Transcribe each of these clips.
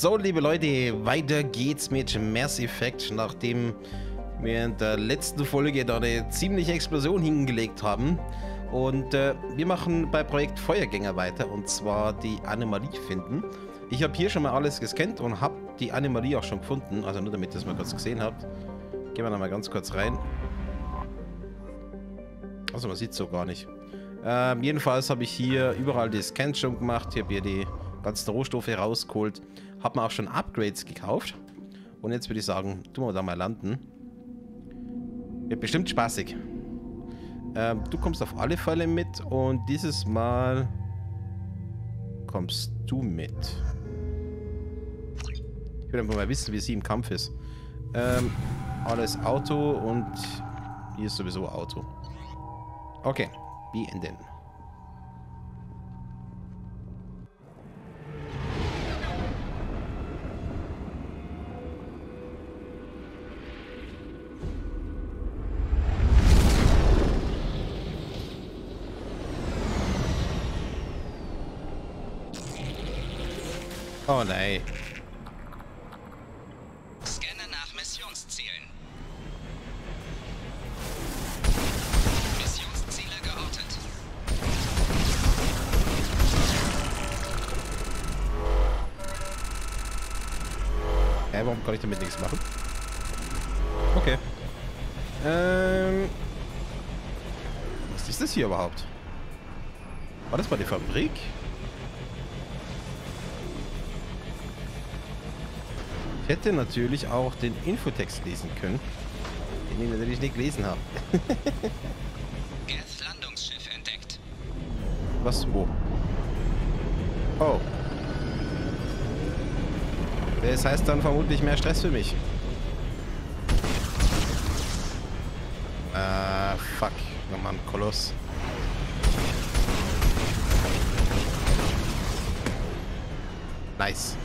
So, liebe Leute, weiter geht's mit Mass Effect, nachdem wir in der letzten Folge da eine ziemliche Explosion hingelegt haben. Und äh, wir machen bei Projekt Feuergänger weiter, und zwar die Anomalie finden. Ich habe hier schon mal alles gescannt und habe die Anomalie auch schon gefunden, also nur damit ihr es mal kurz gesehen habt. Gehen wir da mal ganz kurz rein. Also man sieht es so gar nicht. Ähm, jedenfalls habe ich hier überall die Scans schon gemacht. Ich habe hier die ganzen Rohstoffe rausgeholt. Habe mir auch schon Upgrades gekauft. Und jetzt würde ich sagen, tun wir da mal landen. Wird bestimmt spaßig. Ähm, du kommst auf alle Fälle mit und dieses Mal kommst du mit. Ich will einfach mal wissen, wie sie im Kampf ist. Ähm, alles Auto und hier ist sowieso Auto. Okay, wie den. Oh nein. Scanne nach Missionszielen. Missionsziele geortet. Hä, warum kann ich damit nichts machen? Okay. Ähm. Was ist das hier überhaupt? War das mal die Fabrik? Hätte natürlich auch den Infotext lesen können, den ich natürlich nicht gelesen habe. Geth Landungsschiff entdeckt. Was? Wo? Oh. Das heißt dann vermutlich mehr Stress für mich. Äh, fuck. Nochmal ein Koloss. Nice.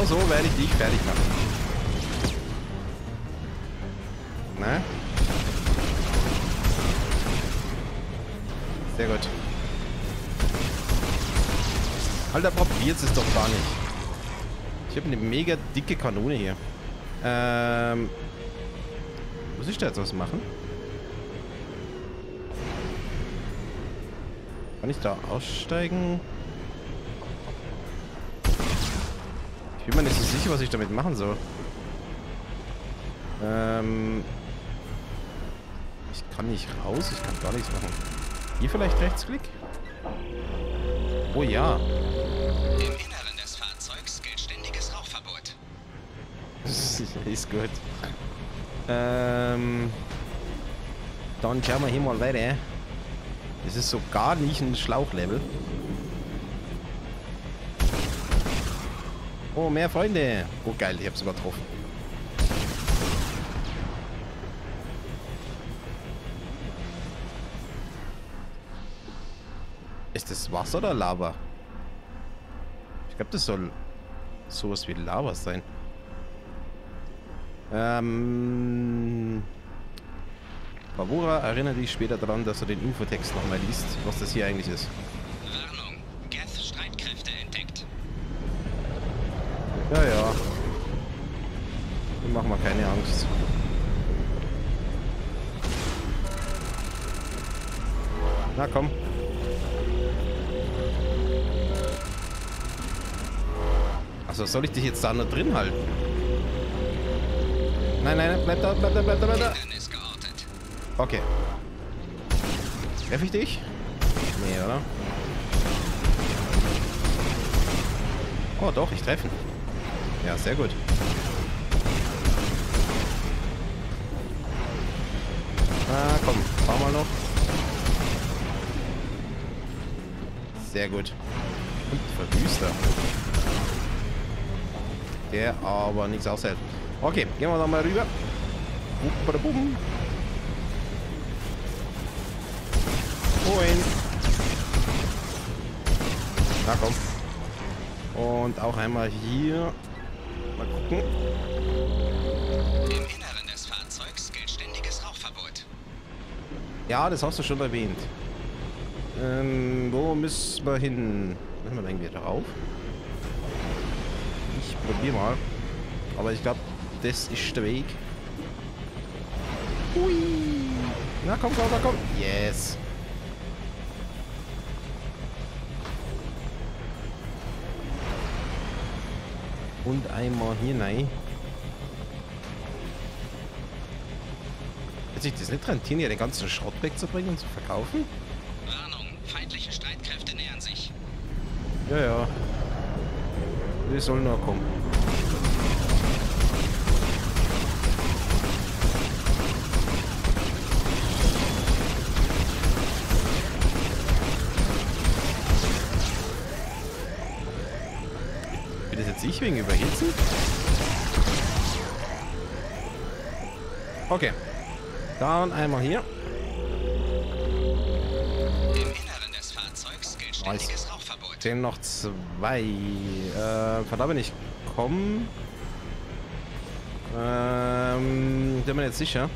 Genau so werde ich dich fertig machen. Na? Sehr gut. Alter, probiert es doch gar nicht. Ich habe eine mega dicke Kanone hier. Ähm. Muss ich da jetzt was machen? Kann ich da aussteigen? Bin mir nicht so sicher, was ich damit machen soll. Ähm. Ich kann nicht raus, ich kann gar nichts machen. Hier vielleicht Rechtsklick? Oh ja. Im Inneren des Fahrzeugs gilt ständiges Rauchverbot. Ist gut. Ähm. Dann schauen wir hier mal weiter. Das ist so gar nicht ein Schlauchlevel. Oh, mehr Freunde. Oh, geil, ich hab's übertroffen. Ist das Wasser oder Lava? Ich glaube, das soll sowas wie Lava sein. Ähm... Bravura, erinnere dich später daran, dass du den Infotext nochmal liest, was das hier eigentlich ist. Soll ich dich jetzt da nur drin halten? Nein, nein, bleib da, bleib da, bleib da, bleib da. Okay. Treffe ich dich? Nee, oder? Oh, doch, ich treffe ihn. Ja, sehr gut. Ah, komm, fahr mal noch. Sehr gut. Und Verwüster. Der aber nichts aushält. Okay, gehen wir da mal rüber. Bum. Moin. Na komm. Und auch einmal hier. Mal gucken. Im Inneren des Fahrzeugs gilt ständiges Rauchverbot. Ja, das hast du schon erwähnt. Ähm, wo müssen wir hin? Müssen wir da irgendwie drauf? Probier mal. Aber ich glaube, das ist der Weg. Hui. Na komm, komm, komm, komm. Yes. Und einmal hier rein. Wird sich das nicht rentieren, hier den ganzen Schrott wegzubringen und zu verkaufen? Warnung, feindliche Streitkräfte nähern sich. Ja, ja. Wir sollen nur kommen. Ich wegen Überhitzen? Okay. Dann einmal hier. Im Inneren des Fahrzeugs gilt ständiges Rauchverbot. Fehlen noch zwei. Äh, verdammt, ich komme. Ähm, bin mir jetzt sicher.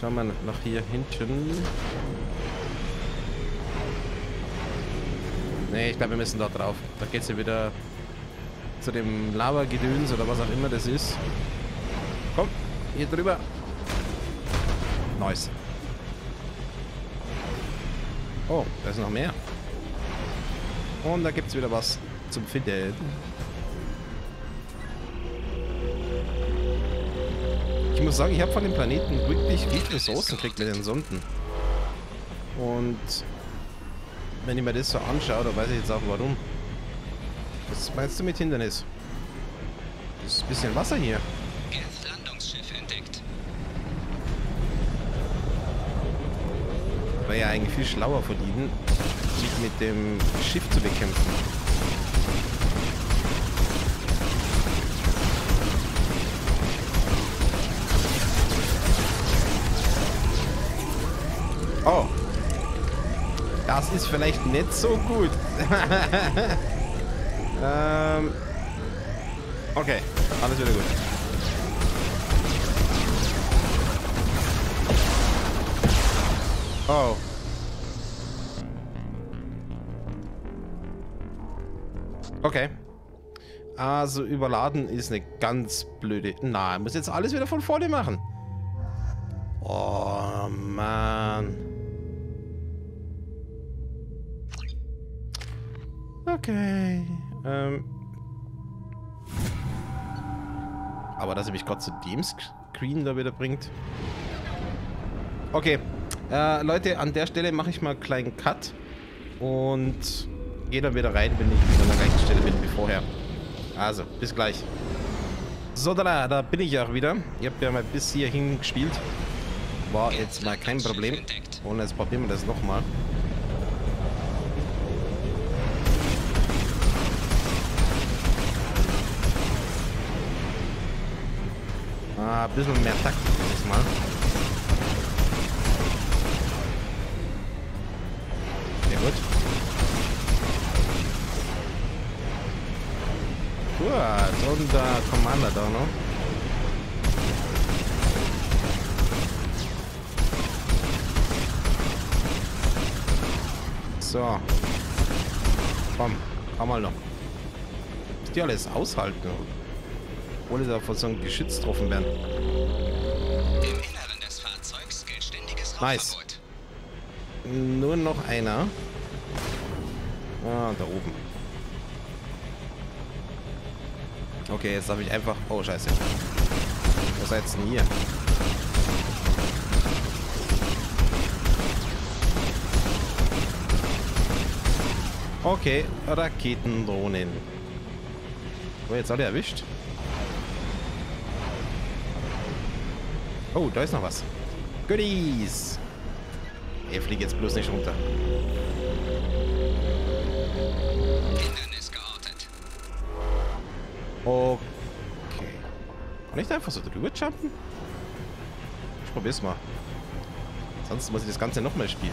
Schauen wir nach hier hinten. Nee, ich glaube, wir müssen da drauf. Da geht's ja wieder zu dem Lava-Gedöns oder was auch immer das ist. Komm, hier drüber. Nice. Oh, da ist noch mehr. Und da gibt's wieder was zum Finden. Ich muss sagen, ich habe von dem Planeten wirklich viel Ressourcen gekriegt mit den Sonden. Und wenn ich mir das so anschaue, da weiß ich jetzt auch warum. Was meinst du mit Hindernis? Das ist ein bisschen Wasser hier. Landungsschiff entdeckt. Wäre ja eigentlich viel schlauer von ihnen, sich mit dem Schiff zu bekämpfen. Oh. Das ist vielleicht nicht so gut. ähm. Okay, alles wieder gut. Oh. Okay. Also überladen ist eine ganz blöde... Na, ich muss jetzt alles wieder von vorne machen. Oh, Mann. Okay. Ähm. Aber dass er mich gerade zu dem Screen da wieder bringt. Okay. Äh, Leute, an der Stelle mache ich mal einen kleinen Cut. Und gehe dann wieder rein, wenn ich wieder an der gleichen Stelle bin wie vorher. Also, bis gleich. So, da, da bin ich auch wieder. Ihr habt ja mal bis hierhin gespielt. War jetzt mal kein Problem. Und jetzt probieren wir das nochmal. Ah, ein bisschen mehr Takt dieses Mal. Sehr gut. Gut, und der Commander da noch. So. Komm, komm mal noch. Muss die alles aushalten? Ohne da von so einem Geschütz getroffen werden. Im Inneren des Fahrzeugs gilt ständiges Nice. Nur noch einer. Ah, da oben. Okay, jetzt habe ich einfach... Oh, scheiße. Was jetzt denn hier? Okay, Raketendrohnen. Oh, jetzt alle erwischt. Oh, da ist noch was. Goodies. Er fliegt jetzt bloß nicht runter. Hindernis geortet. Okay. Kann ich da einfach so drüber jumpen? Ich probier's mal. Sonst muss ich das Ganze nochmal spielen.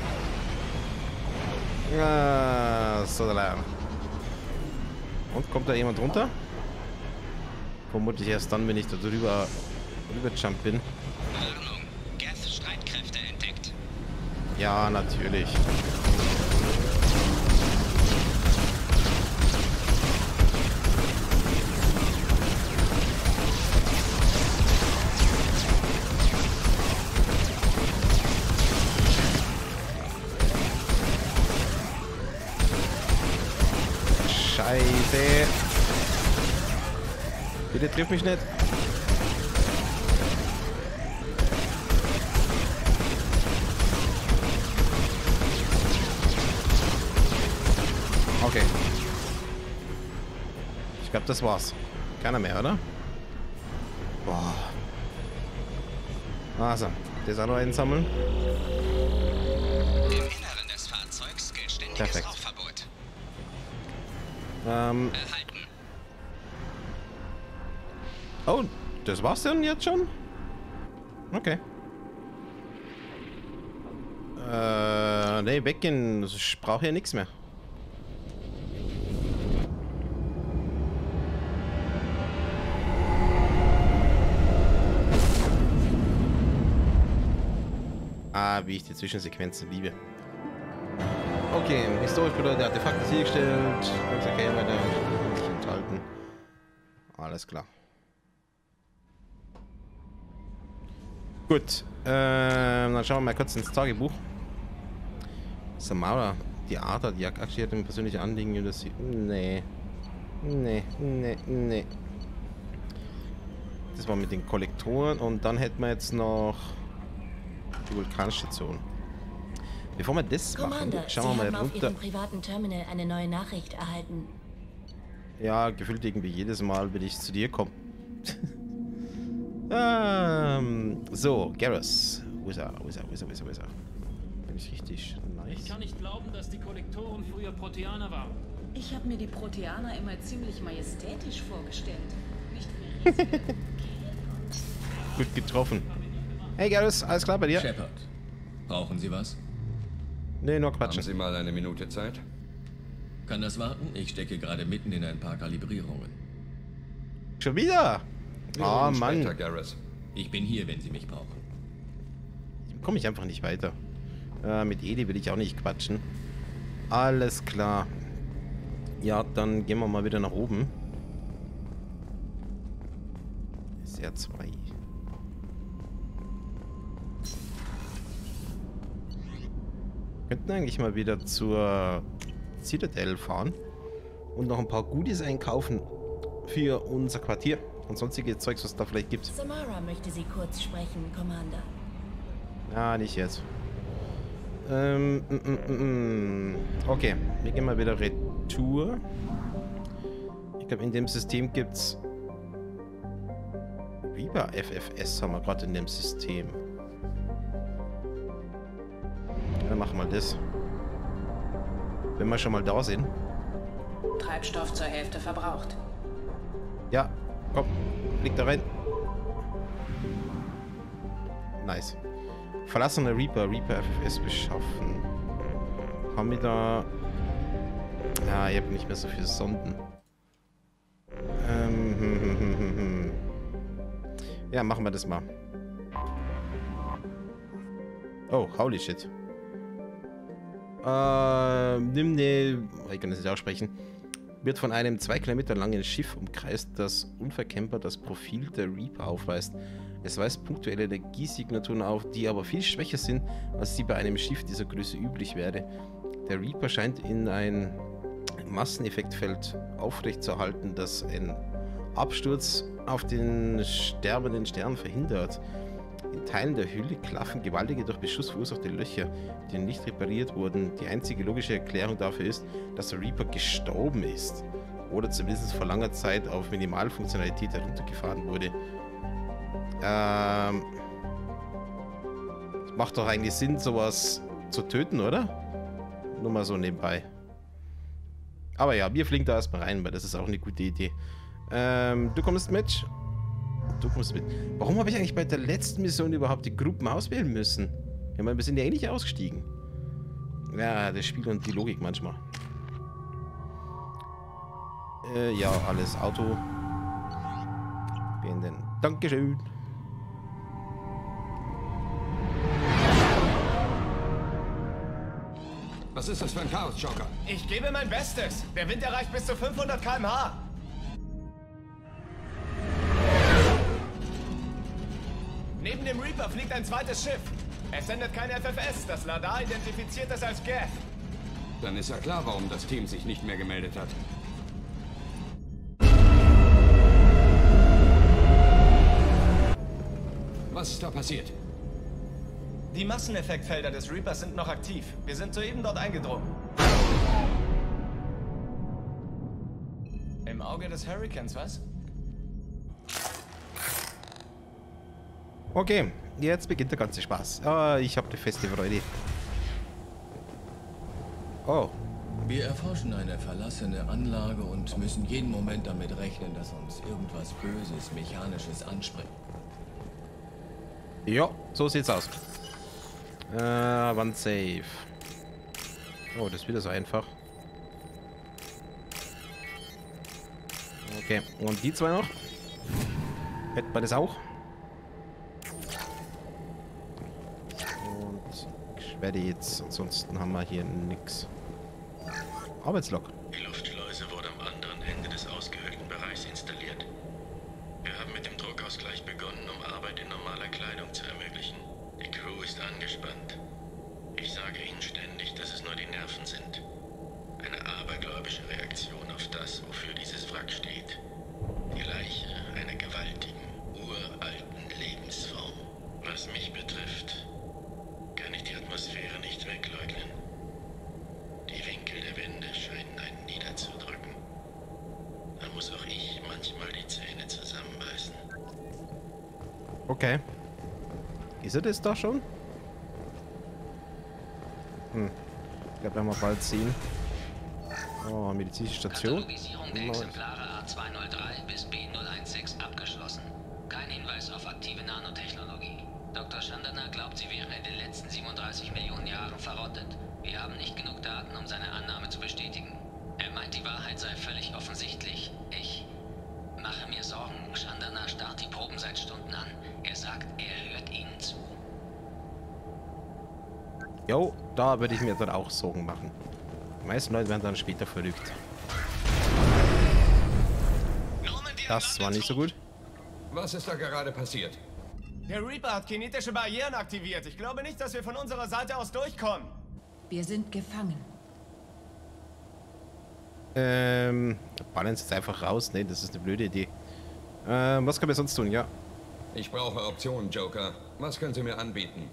Ah, so da. Und kommt da jemand runter? Vermutlich erst dann, wenn ich da drüber rüber jump bin. Ja, natürlich. Scheiße. Bitte triff mich nicht. Glaube, das war's. Keiner mehr, oder? Boah. Also, das auch noch einsammeln. Im Inneren des Fahrzeugs gilt ständiges Perfekt. Rauchverbot. Ähm, Erhalten. oh, das war's denn jetzt schon? Okay. Äh, nee, weggehen. Ich brauche hier nichts mehr. Wie ich die Zwischensequenzen liebe. Okay, historisch bedeutet Artefakte sichergestellt. Okay, weiter nicht enthalten. Alles klar. Gut, ähm, dann schauen wir mal kurz ins Tagebuch. Samara, die Art hat Jack aktiviert im persönlichen Anliegen über sie. Nee. Nee, nee, nee. Das war mit den Kollektoren und dann hätten wir jetzt noch die Vulkanstation. Bevor wir das Commander, machen, schauen Sie wir haben mal auf runter. Ihrem privaten Terminal eine neue Nachricht erhalten. Ja, gefühlt irgendwie jedes Mal, wenn ich zu dir komme. ähm, so, Garrus. Wo ist er? Wo ist er? Wo ist er? Wo ist er? Wo ist er? Bin ich richtig nice? Ich kann nicht glauben, dass die Kollektoren früher Proteaner waren. Ich habe mir die Proteaner immer ziemlich majestätisch vorgestellt. Nicht wie riesige Gut getroffen. Hey Garrus, alles klar bei dir? Shepard, brauchen Sie was? Nee, nur Haben quatschen. Sie mal eine Minute Zeit? Kann das warten? Ich stecke gerade mitten in ein paar Kalibrierungen. Schon wieder? Ah, reden Mann. Später, Garrus. Ich bin hier, wenn Sie mich brauchen. Komme ich einfach nicht weiter. Äh, mit Edi will ich auch nicht quatschen. Alles klar. Ja, dann gehen wir mal wieder nach oben. SR2. Könnten eigentlich mal wieder zur Citadel fahren und noch ein paar Goodies einkaufen für unser Quartier und sonstige Zeugs, was es da vielleicht gibt. Samara möchte Sie kurz sprechen, Commander. Ah, nicht jetzt. Ähm, mm, mm, mm. okay, wir gehen mal wieder Retour. Ich glaube, in dem System gibt's Reaper FFS haben wir gerade in dem System. Dann machen wir das. Wenn wir schon mal da sind. Treibstoff zur Hälfte verbraucht. Ja, komm, blick da rein. Nice. Verlassene Reaper, Reaper FFS beschaffen. Haben wir da... Ja, ich habe nicht mehr so viele Sonden. Ähm, hm, hm, hm, hm, hm. Ja, machen wir das mal. Oh, holy shit. Ähm, nimm ne... Ich kann das nicht aussprechen wird von einem zwei Kilometer langen Schiff umkreist, das unverkennbar das Profil der Reaper aufweist. Es weist punktuelle Energiesignaturen auf, die aber viel schwächer sind, als sie bei einem Schiff dieser Größe üblich wäre. Der Reaper scheint in ein Masseneffektfeld aufrechtzuerhalten, das ein Absturz auf den sterbenden Stern verhindert. In Teilen der Hülle klaffen gewaltige durch Beschuss verursachte Löcher, die nicht repariert wurden. Die einzige logische Erklärung dafür ist, dass der Reaper gestorben ist. Oder zumindest vor langer Zeit auf Minimalfunktionalität heruntergefahren wurde. Ähm. Macht doch eigentlich Sinn, sowas zu töten, oder? Nur mal so nebenbei. Aber ja, wir fliegen da erstmal rein, weil das ist auch eine gute Idee. Ähm, du kommst mit. Du kommst mit. Warum habe ich eigentlich bei der letzten Mission überhaupt die Gruppen auswählen müssen? Ich meine, wir sind ja eh nicht ausgestiegen. Ja, das Spiel und die Logik manchmal. Äh, ja, alles Auto. Beenden. Dankeschön. Was ist das für ein Chaos, Joker? Ich gebe mein Bestes. Der Wind erreicht bis zu 500 km/h. Reaper fliegt ein zweites Schiff. Es sendet kein FFS. Das Ladar identifiziert es als Geth. Dann ist ja klar, warum das Team sich nicht mehr gemeldet hat. Was ist da passiert? Die Masseneffektfelder des Reapers sind noch aktiv. Wir sind soeben dort eingedrungen. Im Auge des Hurricanes, was? Okay, jetzt beginnt der ganze Spaß. Ah, ich habe eine feste Freude. Oh, Wir erforschen eine verlassene Anlage und müssen jeden Moment damit rechnen, dass uns irgendwas Böses, Mechanisches anspringt. ja, so sieht's aus. Äh, wann safe? Oh, das ist wieder so einfach. Okay, und die zwei noch? Hätten wir das auch? Schwerde jetzt, ansonsten haben wir hier nix. Arbeitslog. Okay. Ist er das da schon? Hm. Ich glaube, werden wir bald sehen. Oh, medizinische Station. Katalogisierung der. Exemplare da würde ich mir dann auch Sorgen machen. Die meisten Leute werden dann später verrückt. Das war nicht so gut. Was ist da gerade passiert? Der Reaper hat kinetische Barrieren aktiviert. Ich glaube nicht, dass wir von unserer Seite aus durchkommen. Wir sind gefangen. Ähm, balance jetzt einfach raus. Ne, das ist eine blöde Idee. Ähm, was können wir sonst tun? Ja. Ich brauche Optionen, Joker. Was können Sie mir anbieten?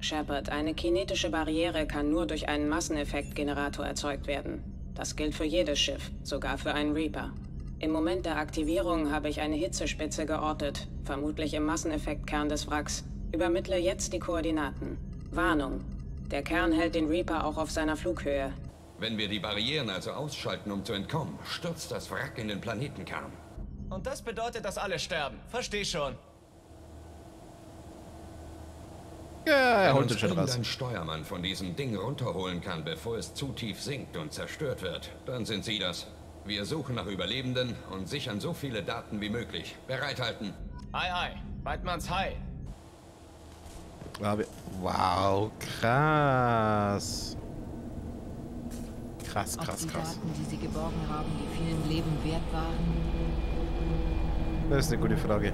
Shepard, eine kinetische Barriere kann nur durch einen Masseneffektgenerator erzeugt werden. Das gilt für jedes Schiff, sogar für einen Reaper. Im Moment der Aktivierung habe ich eine Hitzespitze geortet, vermutlich im Masseneffektkern des Wracks. Übermittle jetzt die Koordinaten. Warnung. Der Kern hält den Reaper auch auf seiner Flughöhe. Wenn wir die Barrieren also ausschalten, um zu entkommen, stürzt das Wrack in den Planetenkern. Und das bedeutet, dass alle sterben. Versteh schon. Ja, er Wenn holt schon raus. irgendein Steuermann von diesem Ding runterholen kann, bevor es zu tief sinkt und zerstört wird, dann sind Sie das. Wir suchen nach Überlebenden und sichern so viele Daten wie möglich. Bereithalten. Ei, ei. Weidmanns Hai. Wow, krass. Krass, Ob krass, die krass. Daten, die sie geborgen haben, die vielen Leben wert waren? Das ist eine gute Frage.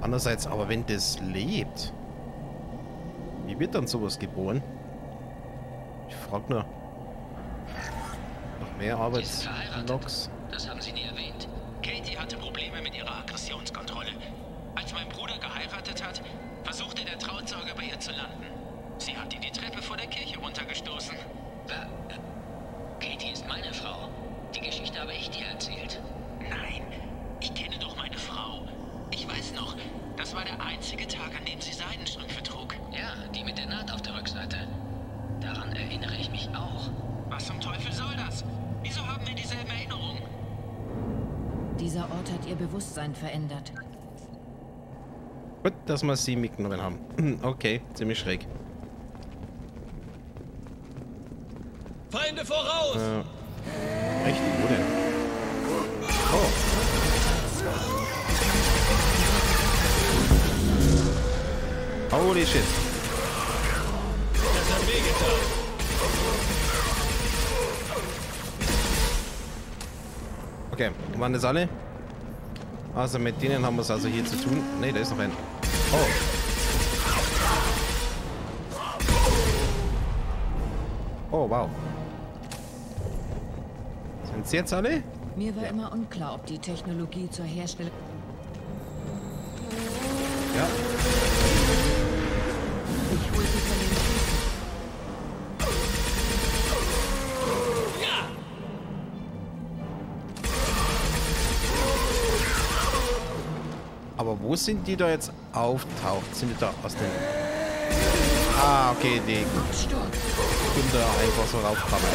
Andererseits, aber wenn das lebt, wie wird dann sowas geboren? Ich frag nur. Noch mehr. Arbeitslogs? Das haben Sie nie erwähnt. Katie hatte Probleme mit ihrer Aggressionskontrolle. Als mein Bruder geheiratet hat, versuchte der Trauzeuge bei ihr zu landen. Sie hat ihn die Treppe vor der Kirche runtergestoßen. Wa- äh, Katie ist meine Frau. Die Geschichte habe ich dir erzählt. Nein, ich kenne doch meine Frau. Ich weiß noch, das war der einzige Tag, an dem sie Seidenstrümpfe trug. Ja, die mit der Naht auf der Rückseite. Daran erinnere ich mich auch. Was zum Teufel soll das? Wieso haben wir dieselben Erinnerungen? Dieser Ort hat ihr Bewusstsein verändert. Gut, dass wir sie mitgenommen haben. Okay, ziemlich schräg. Feinde voraus! Äh, echt? Wo denn? Oh. Holy shit. Das hat wehgetan. Okay, waren das alle? Also mit denen haben wir es also hier zu tun. Ne, da ist noch ein. Oh. Oh, wow. Sind sie jetzt alle? Mir war immer unklar, ob die Technologie zur Herstellung... Ja. Wo sind die da jetzt auftaucht? Sind die da aus dem... Ah, okay, die können da einfach so raufkommen.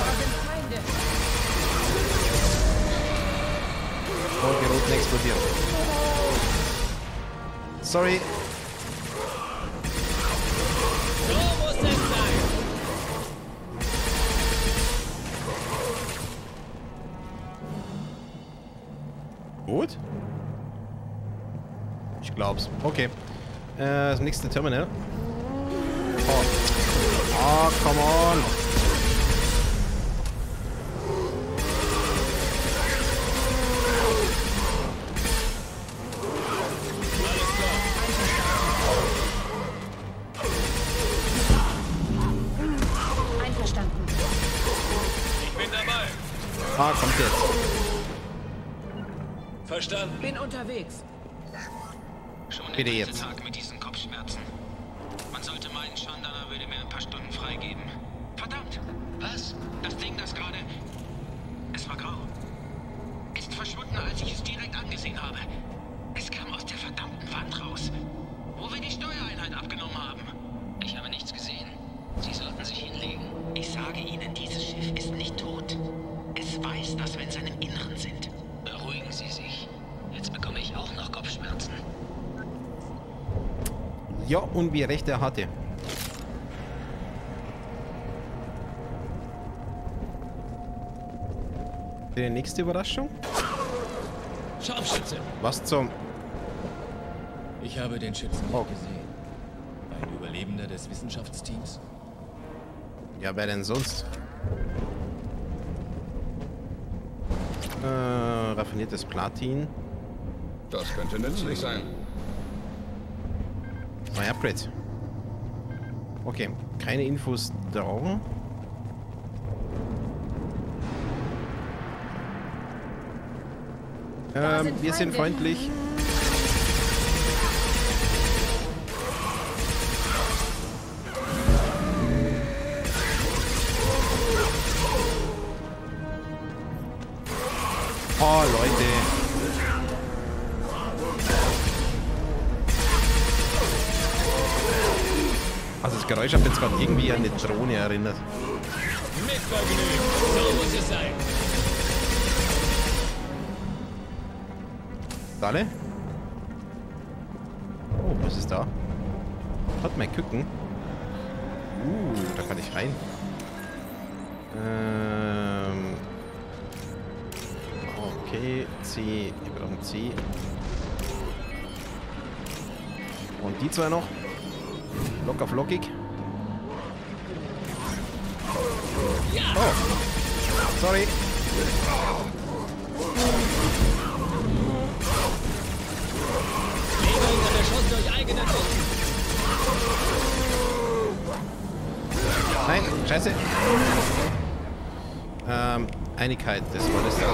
Und die Roten explodieren. Sorry. Glaub's. Okay. Äh, das nächste Terminal. Oh. Oh, come on. Ja, und wie recht er hatte. Die nächste Überraschung? Scharfschütze. Was zum... Ich habe den Schützen Oh. gesehen. Ein Überlebender des Wissenschaftsteams? Ja, wer denn sonst? Äh, raffiniertes Platin. Das könnte nützlich sein. Neuer Upgrade. Okay, keine Infos da. Ähm, wir sind freundlich. Erinnert. Mit Vergnügen. So muss es sein. Dalle? Oh, was ist da? Hat mal gucken. Uh, da kann ich rein. Ähm. Okay, C. Wir brauchen C. Und die zwei noch. Locker flockig. Oh. Sorry. Nein, scheiße. Ähm, Einigkeit, das war das da.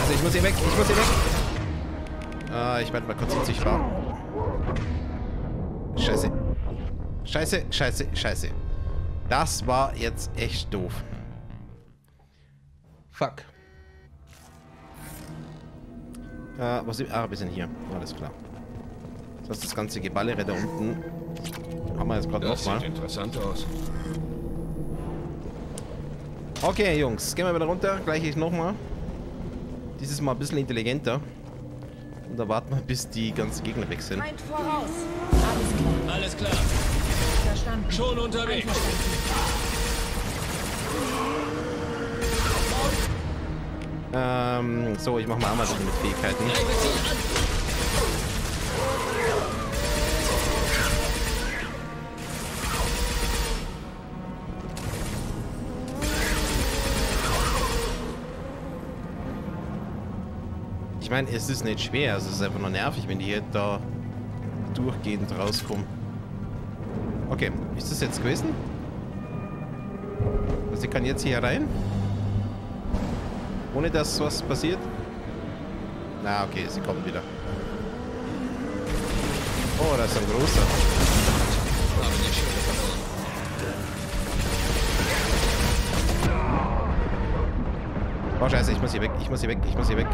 Also ich muss hier weg, ich muss hier weg. Ah, ich werde mal kurz unsichtbar. Scheiße. Scheiße, scheiße, scheiße. Das war jetzt echt doof. Fuck. Äh, was ist... Ah, wir sind hier. Alles klar. Das heißt, das ganze Geballere da unten haben wir jetzt gerade Das nochmal. sieht interessant aus. Okay, Jungs, gehen wir wieder runter. Gleich ich nochmal. Dieses Mal ein bisschen intelligenter. Und da warten wir, bis die ganzen Gegner weg sind. Alles klar. Alles klar. Verstanden. Schon unterwegs. Ähm, so, ich mach mal bisschen mit Fähigkeiten. Ich meine, es ist nicht schwer, es ist einfach nur nervig, wenn die hier da durchgehend rauskommen. Okay, ist das jetzt gewesen? Also ich kann jetzt hier rein? Ohne dass was passiert? Na, okay, sie kommt wieder. Oh, da ist ein großer. Oh, scheiße, ich muss hier weg, ich muss hier weg, ich muss hier weg.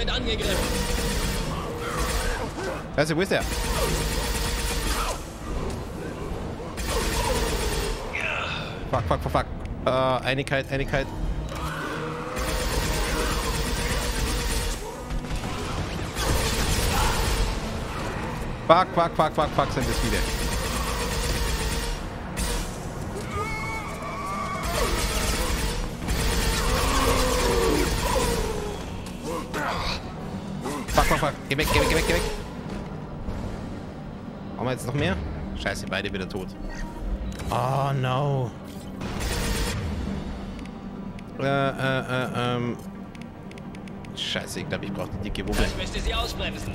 Wird angegriffen. Scheiße, wo ist der? Fuck, fuck, fuck, fuck. Äh, Einigkeit, Einigkeit. Fuck, fuck, fuck, fuck, fuck, sind es viele. Fuck. Geh weg, geh weg, geh weg, geh weg. Haben wir jetzt noch mehr? Scheiße, beide wieder tot. Oh, no. Äh, äh, äh, ähm. Scheiße, ich glaube, ich brauche die dicke Wumme. Ich möchte sie ausbremsen.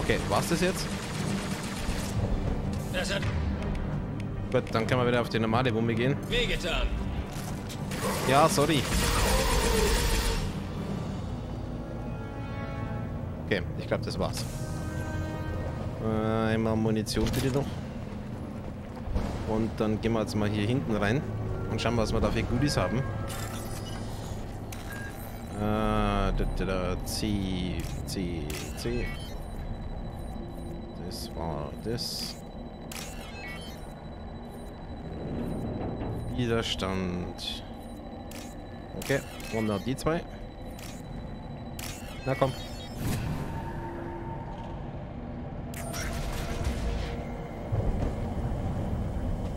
Okay, war's das jetzt? Das hat Gut, dann können wir wieder auf die normale Wumme gehen. wehgetan. Ja, sorry. Okay, ich glaube, das war's. Äh, einmal Munition bitte noch. Und dann gehen wir jetzt mal hier hinten rein und schauen, was wir da für Goodies haben. Äh, da, da, da, C, C, C. Das war das. Widerstand. Okay, und noch die zwei. Na komm.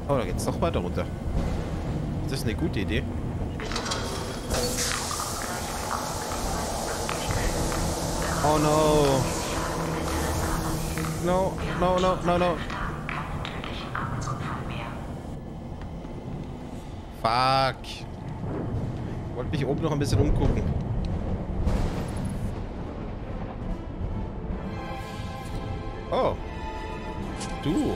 Oh, da geht's noch weiter runter. Das ist eine gute Idee. Oh no. No, no, no, no, no. Fuck. Wollte mich oben noch ein bisschen umgucken. Oh. Du.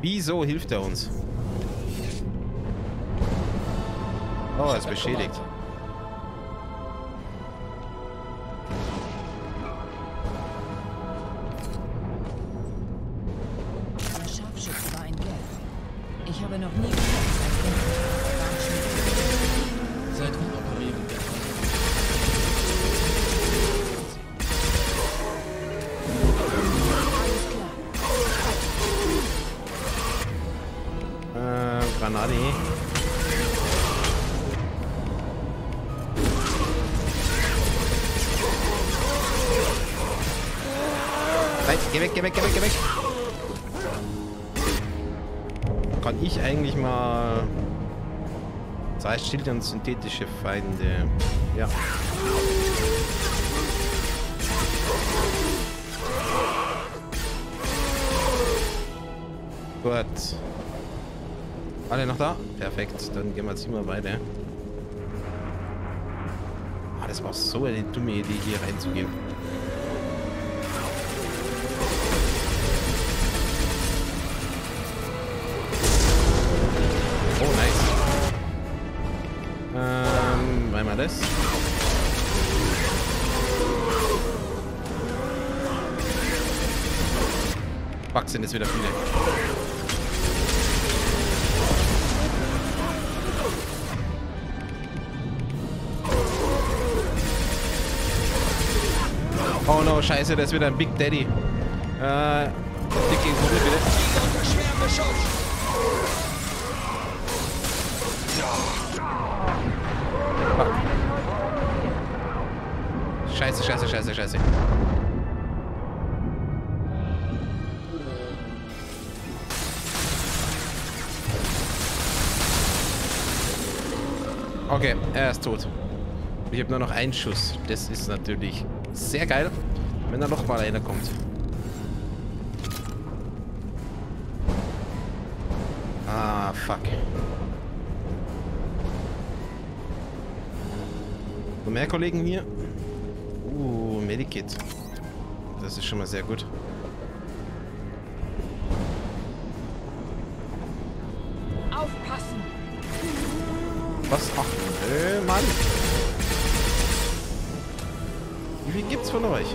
Wieso hilft er uns? Oh, er ist beschädigt. Schilde und synthetische Feinde. Ja. Gut. Alle noch da? Perfekt. Dann gehen wir jetzt immer weiter. Ah, das war so eine dumme Idee, hier reinzugehen. Sind jetzt wieder viele. Oh no, scheiße, das ist wieder ein Big Daddy. Äh, dicke Wumme bitte. Fuck. Scheiße, scheiße, scheiße, scheiße. Okay, er ist tot. Ich habe nur noch einen Schuss. Das ist natürlich sehr geil, wenn da noch mal einer kommt. Ah, fuck. Noch mehr Kollegen hier? Uh, Medikit. Das ist schon mal sehr gut. Was? Ach, nö, Mann. Wie viel gibt's von euch?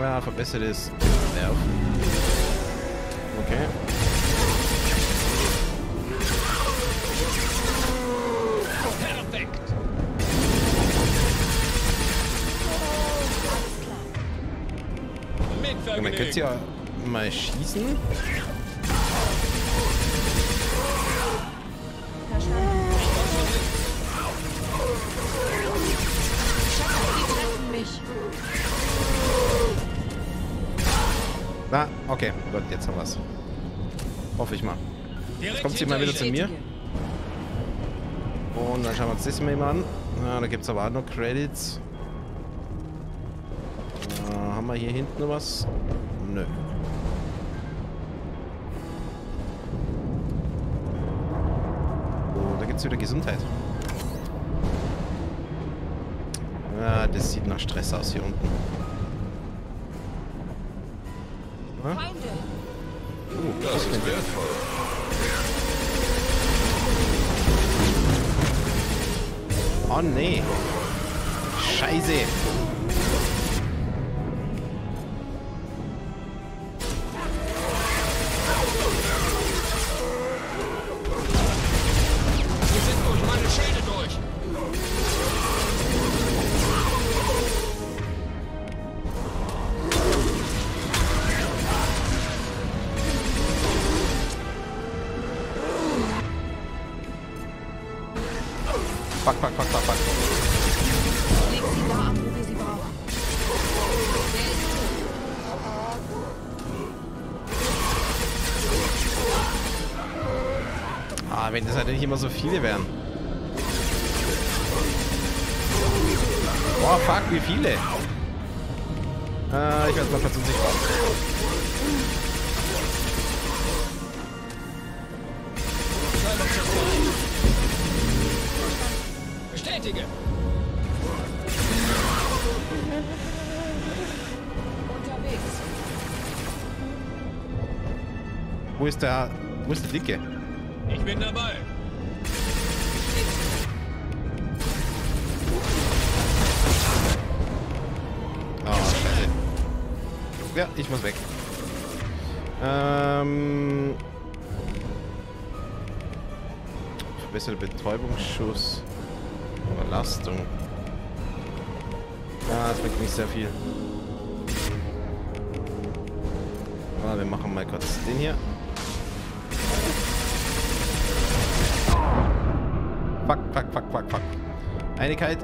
Ja, verbessertes Werfen. Okay. Man könnte ja mal schießen. Na, okay. Gut, jetzt haben wir's. Hoffe ich mal. Jetzt kommt sie mal wieder zu mir. Und dann schauen wir uns das mal an. Ja, da gibt es aber auch noch Credits. Wir hier hinten noch was? Nö. Oh, da gibt es wieder Gesundheit. Ja, das sieht nach Stress aus hier unten. Uh, Das ist wertvoll. Oh nee. Scheiße. Immer so viele wären. Boah, fuck, wie viele? Äh, ich werde mal kurz unsichtbar. Bestätige. Unterwegs. Wo ist der, wo ist der Dicke? Ich bin dabei. Verbesserte Betäubungsschuss. Überlastung. Ja, das bringt nicht sehr viel. Ah, wir machen mal kurz den hier. Fuck, fuck, fuck, fuck, fuck. Einigkeit.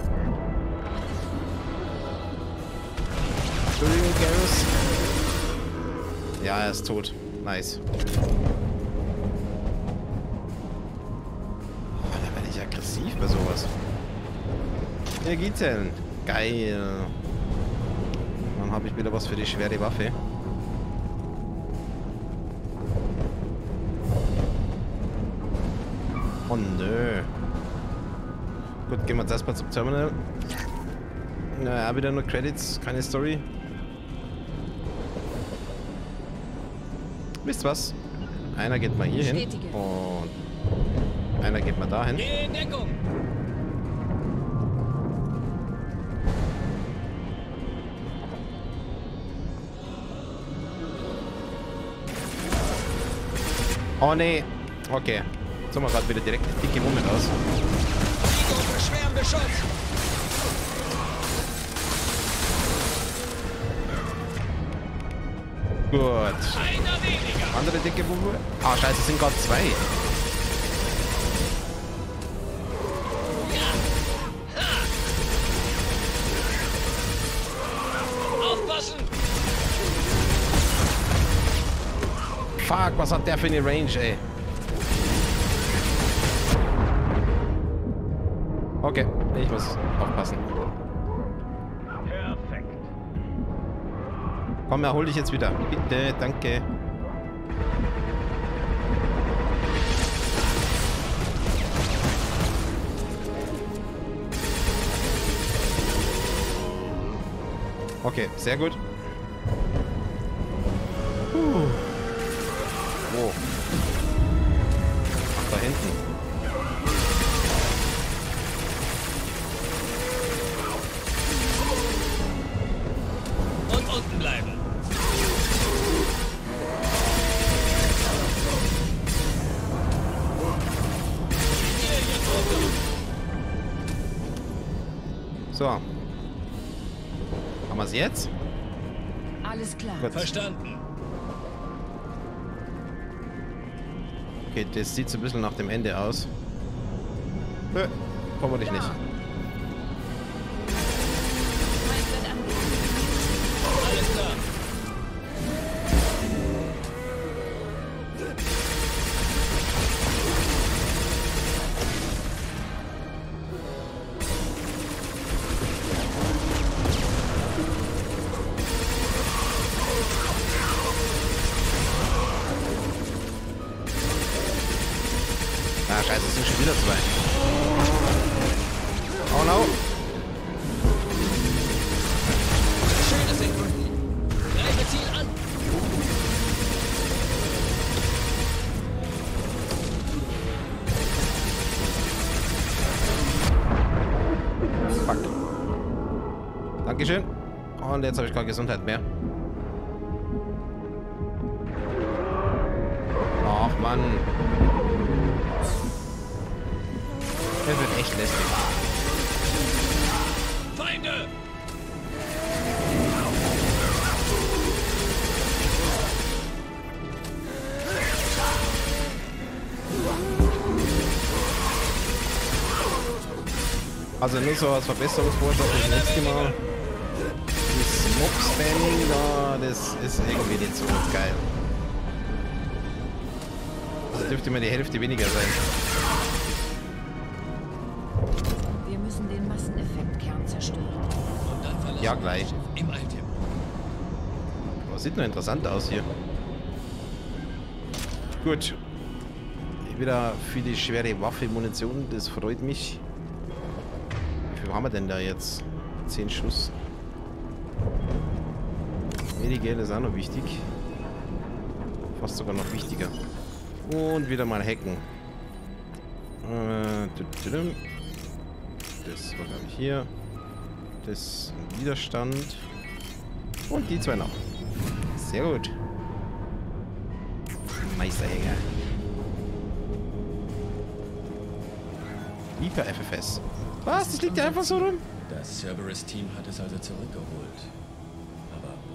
Entschuldigung, Garrus. Ja, er ist tot. Nice. Aggressiv bei sowas. Denn? Geil. Dann habe ich wieder was für die schwere Waffe. Oh nö. Gut, gehen wir jetzt erstmal zum Terminal. Naja, wieder nur Credits, keine Story. Wisst was? Einer geht mal hier hin und einer geht mal dahin. Geh in Deckung. Oh nee. Okay. Jetzt haben wir gerade wieder direkt dicke Wumme raus. Beschuss. Gut. Andere dicke Wumme. Ah, scheiße, sind gerade zwei. Fuck, was hat der für eine Range, ey? Okay, ich muss aufpassen. Perfekt. Komm, erhol dich jetzt wieder. Bitte, danke. Okay, sehr gut. Das sieht so ein bisschen nach dem Ende aus. Nö, vermutlich nicht. Und jetzt habe ich keine Gesundheit mehr. Ach, Mann. Das wird echt lästig. Feinde! Also nur so als Verbesserungsvorschlag für das nächste Mal. Das da, das ist irgendwie nicht so geil. Also dürfte mir die Hälfte weniger sein. Wir müssen den Masseneffektkern zerstören. Und dann verlassen Ja, gleich. das. Aber sieht nur interessant aus hier. Gut. Wieder für die schwere Waffe Munition, das freut mich. Wie viel haben wir denn da jetzt? 10 Schuss. Minigel ist auch noch wichtig. Fast sogar noch wichtiger. Und wieder mal hacken. Äh. Das war glaube ich hier. Das Widerstand. Und die zwei noch. Sehr gut. Meisterhänger. Hyper FFS. Was? Das liegt ja einfach so rum? Das Cerberus-Team hat es also zurückgeholt.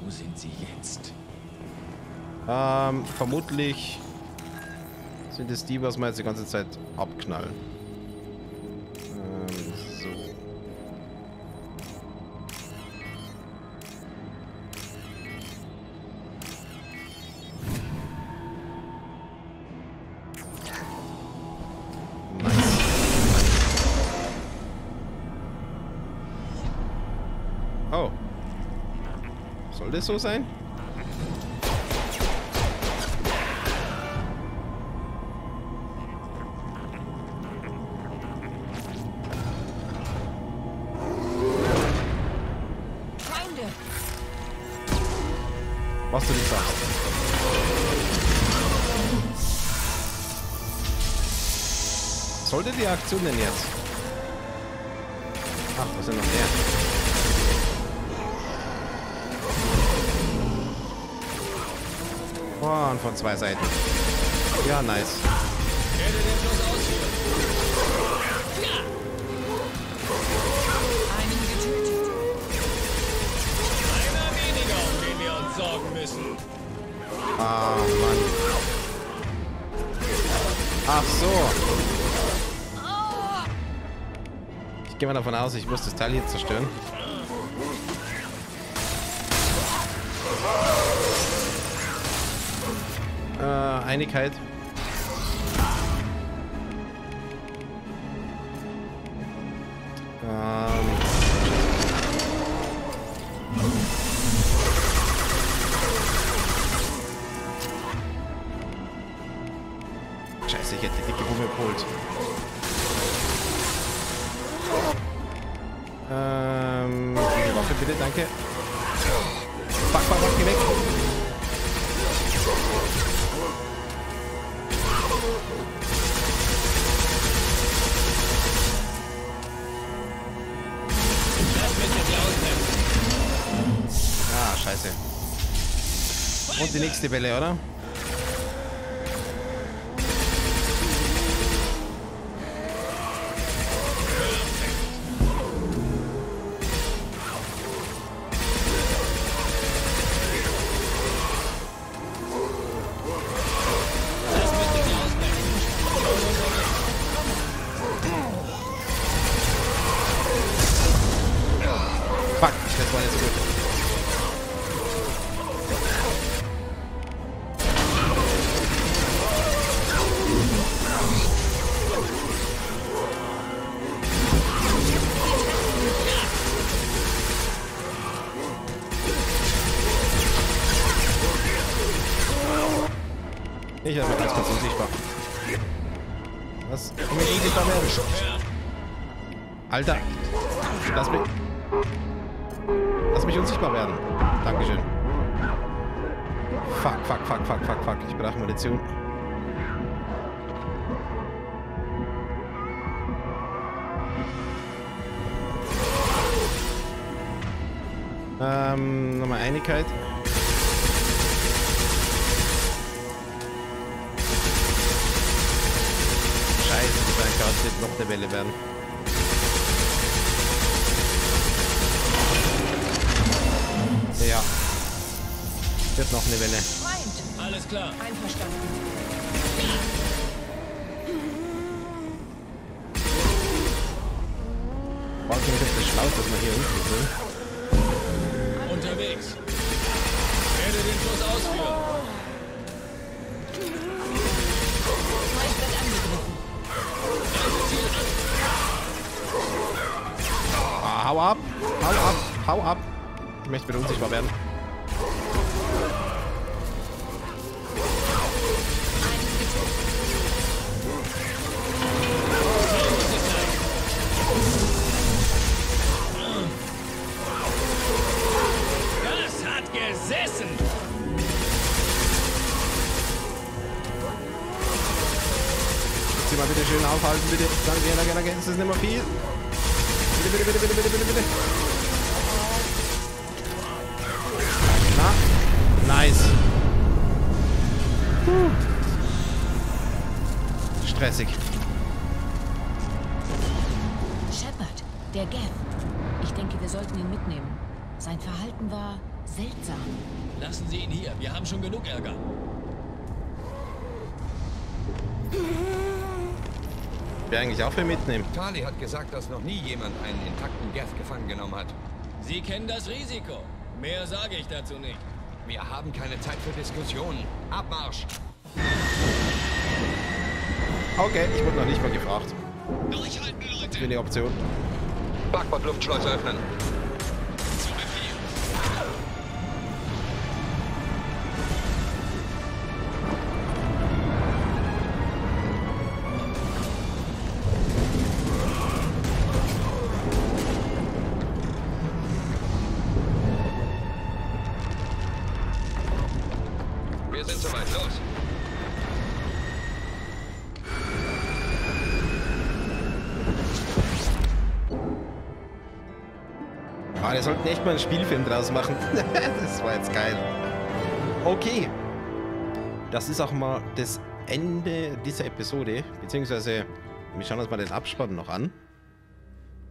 Sind sie jetzt? Ähm, vermutlich sind es die, was wir jetzt die ganze Zeit abknallen. Das so sein? Was du nicht sagst. Sollte die Aktion denn jetzt? Ach, was denn noch mehr? Und von zwei Seiten. Ja, nice. Ah, Mann. Ach so. Ich gehe mal davon aus, ich muss das Teil hier zerstören. Einigkeit. Und die nächste Welle, oder? Wird noch eine Welle. Feind. Alles klar. Einverstanden. War ich das schlau, dass wir hier unten sind. Unterwegs. Werde den Schuss ausführen. Feind wird angegriffen. Ah, hau ab! Hau ab! Hau ab! Ich möchte wieder unsichtbar werden. Ist nicht mehr viel. Bitte, bitte, bitte, bitte, bitte, bitte, bitte. Na? Nice. Puh. Stressig. Shepard, der Gav. Ich denke, wir sollten ihn mitnehmen. Sein Verhalten war seltsam. Lassen Sie ihn hier. Wir haben schon genug Ärger. Wäre eigentlich auch für mitnehmen. Tali hat gesagt, dass noch nie jemand einen intakten Gav gefangen genommen hat. Sie kennen das Risiko. Mehr sage ich dazu nicht. Wir haben keine Zeit für Diskussionen. Abmarsch! Okay, ich wurde noch nicht mal gefragt. Durchhalten, Leute! Für die Option. Backbord-Luftschleuse öffnen. Sollten echt mal einen Spielfilm draus machen. das war jetzt geil. Okay. Das ist auch mal das Ende dieser Episode. Beziehungsweise, wir schauen uns mal den Abspann noch an.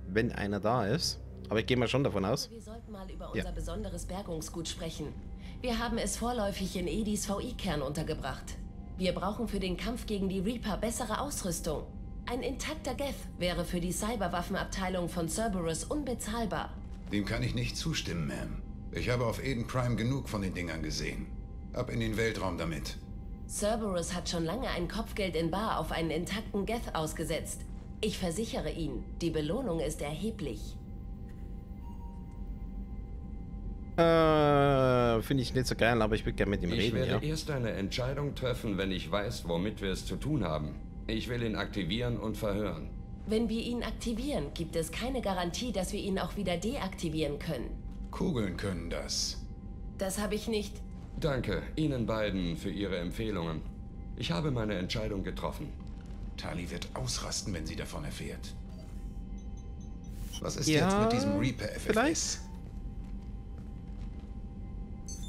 Wenn einer da ist. Aber ich gehe mal schon davon aus. Wir sollten mal über Ja. unser besonderes Bergungsgut sprechen. Wir haben es vorläufig in Edis VI-Kern untergebracht. Wir brauchen für den Kampf gegen die Reaper bessere Ausrüstung. Ein intakter Geth wäre für die Cyberwaffenabteilung von Cerberus unbezahlbar. Dem kann ich nicht zustimmen, Ma'am. Ich habe auf Eden Prime genug von den Dingern gesehen. Ab in den Weltraum damit. Cerberus hat schon lange ein Kopfgeld in Bar auf einen intakten Geth ausgesetzt. Ich versichere Ihnen, die Belohnung ist erheblich. Äh, finde ich nicht so geil, aber ich würde gerne mit ihm Ich reden, werde ja. erst eine Entscheidung treffen, wenn ich weiß, womit wir es zu tun haben. Ich will ihn aktivieren und verhören. Wenn wir ihn aktivieren, gibt es keine Garantie, dass wir ihn auch wieder deaktivieren können. Kugeln können das. Das habe ich nicht. Danke Ihnen beiden für Ihre Empfehlungen. Ich habe meine Entscheidung getroffen. Tali wird ausrasten, wenn sie davon erfährt. Was ist Ja, jetzt mit diesem Reaper FFS? vielleicht.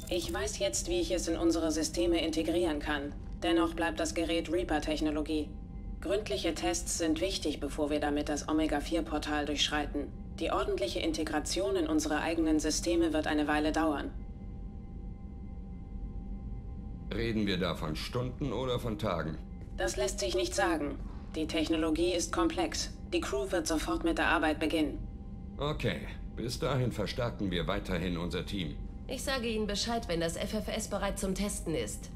Ich weiß jetzt, wie ich es in unsere Systeme integrieren kann. Dennoch bleibt das Gerät Reaper-Technologie. Gründliche Tests sind wichtig, bevor wir damit das Omega-4-Portal durchschreiten. Die ordentliche Integration in unsere eigenen Systeme wird eine Weile dauern. Reden wir da von Stunden oder von Tagen? Das lässt sich nicht sagen. Die Technologie ist komplex. Die Crew wird sofort mit der Arbeit beginnen. Okay, bis dahin verstärken wir weiterhin unser Team. Ich sage Ihnen Bescheid, wenn das FFS bereit zum Testen ist.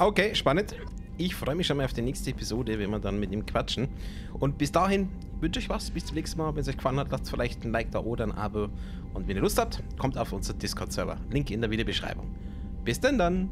Okay, spannend. Ich freue mich schon mal auf die nächste Episode, wenn wir dann mit ihm quatschen. Und bis dahin wünsche ich was. Bis zum nächsten Mal. Wenn es euch gefallen hat, lasst vielleicht ein Like da oder ein Abo. Und wenn ihr Lust habt, kommt auf unseren Discord-Server. Link in der Videobeschreibung. Bis denn dann.